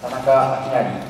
田中明成